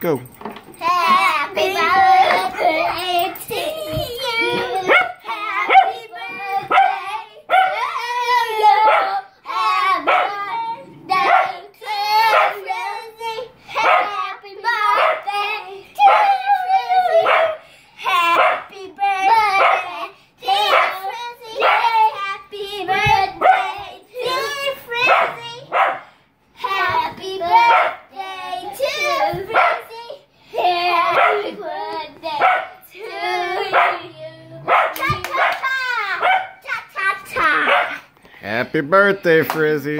Go. Happy birthday to you. Happy birthday to you. Happy birthday to Rosie. Happy birthday to Rosie. Happy birthday to Rosie. Happy birthday to Frizzzy. Happy birthday to Frizzzy. Happy birthday to you. Cha cha cha. Cha cha cha. Happy birthday, Frizzzy.